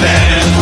than